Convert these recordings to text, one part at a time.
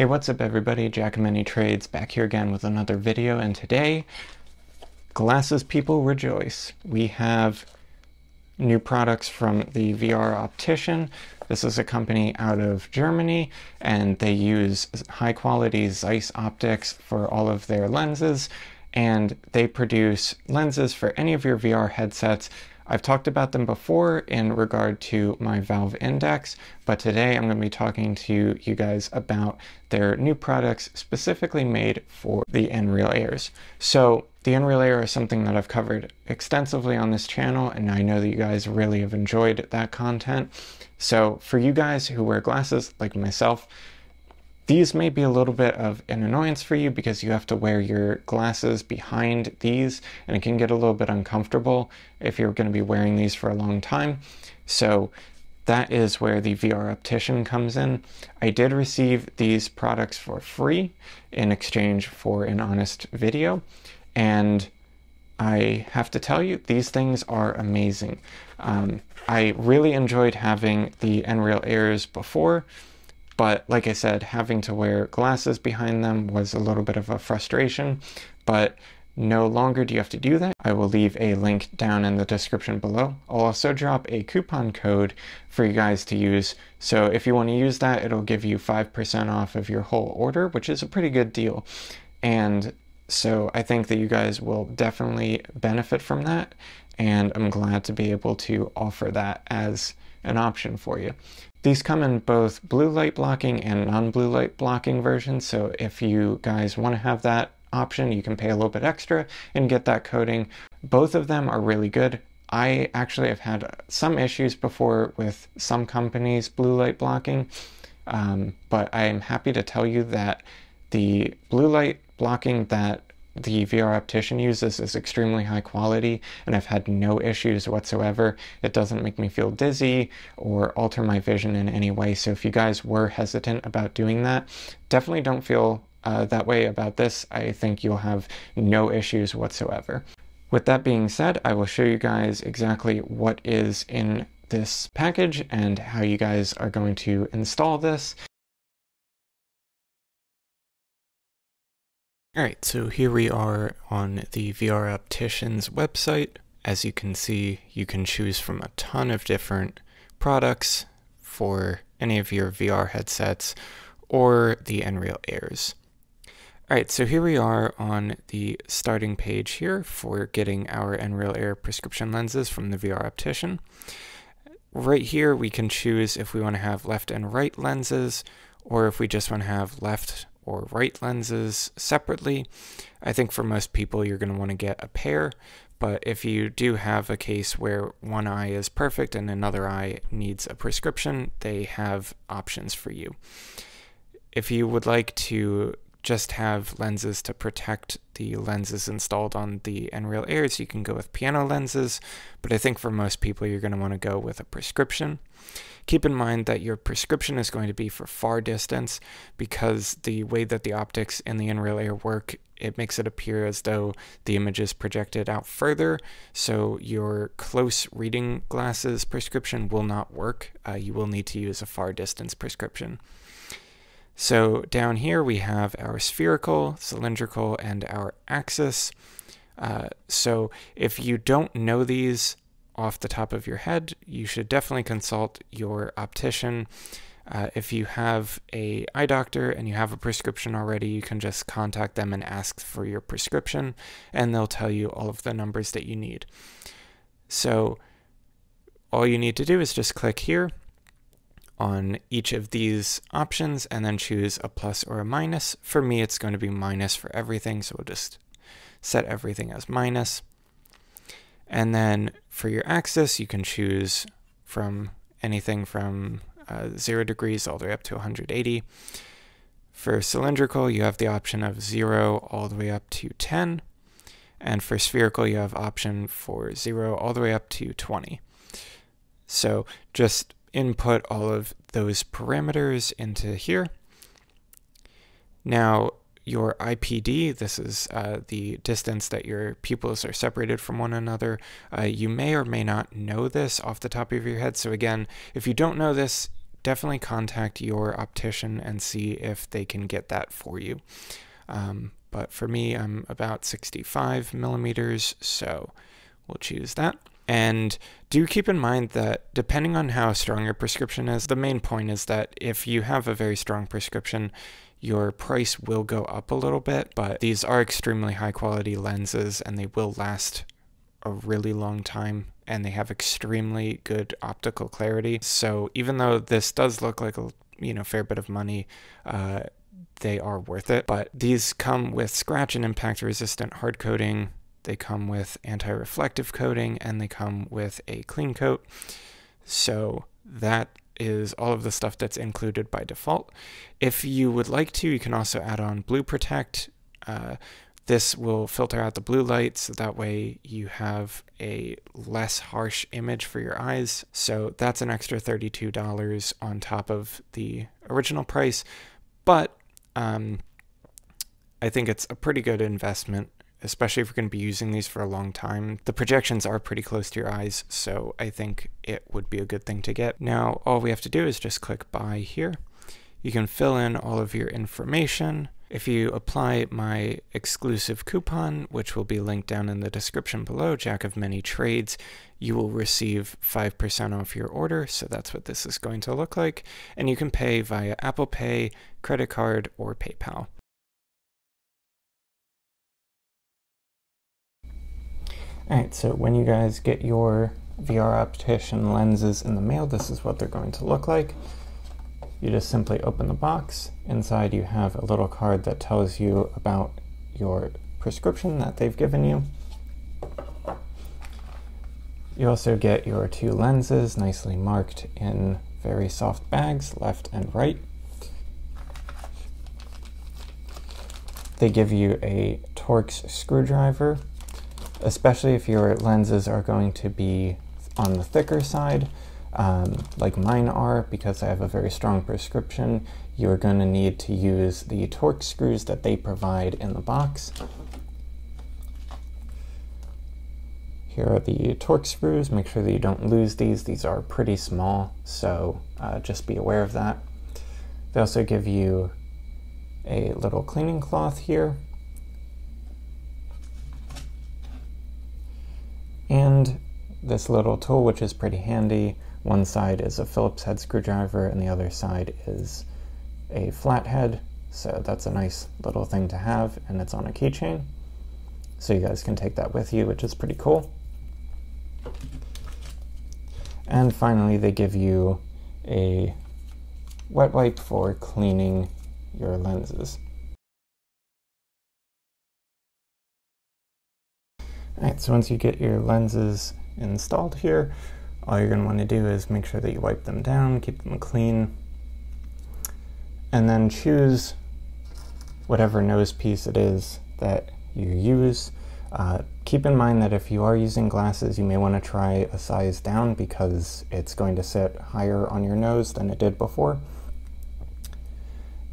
Hey, what's up everybody? Jack Many Trades back here again with another video and today, glasses people rejoice. We have new products from the VR Optician. This is a company out of Germany and they use high quality Zeiss optics for all of their lenses and they produce lenses for any of your VR headsets I've talked about them before in regard to my Valve Index, but today I'm going to be talking to you guys about their new products specifically made for the Nreal Airs. So the Nreal Air is something that I've covered extensively on this channel, and I know that you guys really have enjoyed that content. So for you guys who wear glasses like myself, these may be a little bit of an annoyance for you because you have to wear your glasses behind these and it can get a little bit uncomfortable if you're going to be wearing these for a long time. So that is where the VR Optician comes in. I did receive these products for free in exchange for an honest video and I have to tell you, these things are amazing. Um, I really enjoyed having the Nreal Airs before. But like I said, having to wear glasses behind them was a little bit of a frustration, but no longer do you have to do that. I will leave a link down in the description below. I'll also drop a coupon code for you guys to use. So if you want to use that, it'll give you 5% off of your whole order, which is a pretty good deal. And so I think that you guys will definitely benefit from that. And I'm glad to be able to offer that as an option for you. These come in both blue light blocking and non-blue light blocking versions, so if you guys want to have that option, you can pay a little bit extra and get that coating. Both of them are really good. I actually have had some issues before with some companies' blue light blocking, um, but I am happy to tell you that the blue light blocking that the VR Optician uses is extremely high quality and I've had no issues whatsoever. It doesn't make me feel dizzy or alter my vision in any way. So if you guys were hesitant about doing that, definitely don't feel uh, that way about this. I think you'll have no issues whatsoever. With that being said, I will show you guys exactly what is in this package and how you guys are going to install this. Alright, so here we are on the VR Optician's website. As you can see, you can choose from a ton of different products for any of your VR headsets or the Nreal Airs. Alright, so here we are on the starting page here for getting our Nreal Air prescription lenses from the VR Optician. Right here we can choose if we want to have left and right lenses or if we just want to have left or right lenses separately. I think for most people you're going to want to get a pair, but if you do have a case where one eye is perfect and another eye needs a prescription, they have options for you. If you would like to just have lenses to protect the lenses installed on the Nreal Airs, you can go with plano lenses, but I think for most people you're going to want to go with a prescription. Keep in mind that your prescription is going to be for far distance because the way that the optics in the Nreal Air work, it makes it appear as though the image is projected out further. So your close reading glasses prescription will not work. Uh, you will need to use a far distance prescription. So down here we have our spherical, cylindrical, and our axis. Uh, so if you don't know these, off the top of your head, you should definitely consult your optician. Uh, if you have a eye doctor and you have a prescription already, you can just contact them and ask for your prescription, and they'll tell you all of the numbers that you need. So all you need to do is just click here on each of these options and then choose a plus or a minus. For me, it's going to be minus for everything, so we'll just set everything as minus. And then for your axis, you can choose from anything from uh, 0 degrees all the way up to 180. For cylindrical, you have the option of 0 all the way up to 10. And for spherical, you have option for 0 all the way up to 20. So just input all of those parameters into here. Now, your IPD, this is uh, the distance that your pupils are separated from one another. Uh, you may or may not know this off the top of your head. So again, if you don't know this, definitely contact your optician and see if they can get that for you. Um, but for me, I'm about 65 millimeters, so we'll choose that. And do keep in mind that depending on how strong your prescription is, the main point is that if you have a very strong prescription, your price will go up a little bit, but these are extremely high quality lenses and they will last a really long time and they have extremely good optical clarity. So even though this does look like a you know fair bit of money, uh, they are worth it. But these come with scratch and impact resistant hard coating. They come with anti-reflective coating and they come with a clean coat. So that is all of the stuff that's included by default. If you would like to, you can also add on Blue Protect. Uh, this will filter out the blue light so that way you have a less harsh image for your eyes. So that's an extra $32 on top of the original price. But um, I think it's a pretty good investment, especially if you're going to be using these for a long time. The projections are pretty close to your eyes, so I think it would be a good thing to get. Now, all we have to do is just click buy here. You can fill in all of your information. If you apply my exclusive coupon, which will be linked down in the description below, Jack of Many Trades, you will receive 5% off your order. So that's what this is going to look like. And you can pay via Apple Pay, credit card, or PayPal. Alright, so when you guys get your VR optician lenses in the mail, this is what they're going to look like. You just simply open the box. Inside you have a little card that tells you about your prescription that they've given you. You also get your two lenses nicely marked in very soft bags, left and right. They give you a Torx screwdriver, especially if your lenses are going to be on the thicker side, um, like mine are, because I have a very strong prescription. You're going to need to use the Torx screws that they provide in the box. Here are the Torx screws. Make sure that you don't lose these. These are pretty small, so uh, just be aware of that. They also give you a little cleaning cloth here. And this little tool, which is pretty handy. One side is a Phillips head screwdriver and the other side is a flathead. So that's a nice little thing to have and it's on a keychain. So you guys can take that with you, which is pretty cool. And finally, they give you a wet wipe for cleaning your lenses. Alright, so once you get your lenses installed here, all you're going to want to do is make sure that you wipe them down, keep them clean, and then choose whatever nose piece it is that you use. Uh, keep in mind that if you are using glasses, you may want to try a size down because it's going to sit higher on your nose than it did before.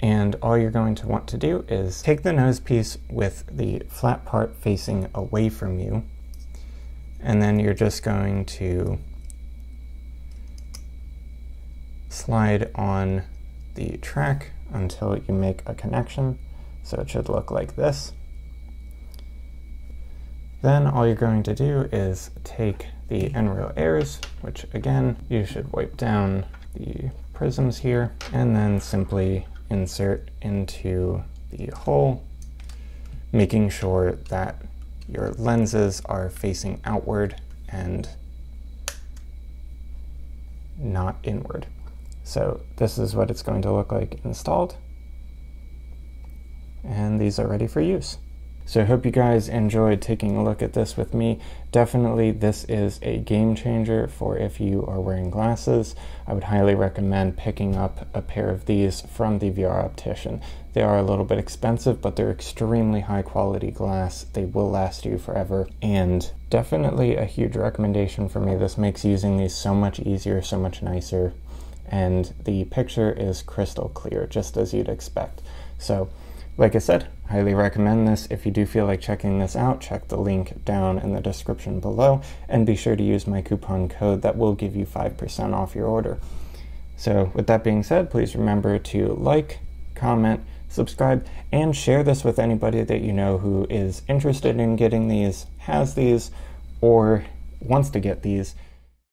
And all you're going to want to do is take the nose piece with the flat part facing away from you, and then you're just going to slide on the track until you make a connection. So it should look like this. Then all you're going to do is take the Nreal Airs, which again, you should wipe down the prisms here, and then simply insert into the hole, making sure that your lenses are facing outward and not inward. So this is what it's going to look like installed. And these are ready for use. So I hope you guys enjoyed taking a look at this with me. Definitely this is a game changer for if you are wearing glasses. I would highly recommend picking up a pair of these from the VR Optician. They are a little bit expensive, but they're extremely high quality glass. They will last you forever and definitely a huge recommendation for me. This makes using these so much easier, so much nicer and the picture is crystal clear, just as you'd expect. So like I said, highly recommend this. If you do feel like checking this out, check the link down in the description below and be sure to use my coupon code that will give you 5% off your order. So, with that being said, please remember to like, comment, subscribe, and share this with anybody that you know who is interested in getting these, has these, or wants to get these